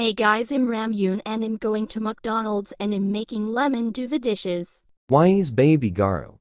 Hey guys, I'm Ramune and I'm going to McDonald's and I'm making lemon do the dishes. Why is baby girl?